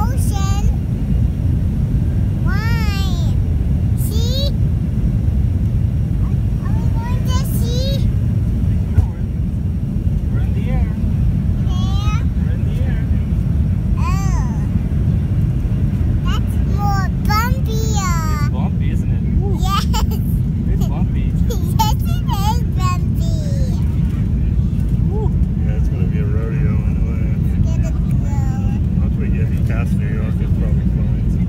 ocean. any cats New York is probably fine.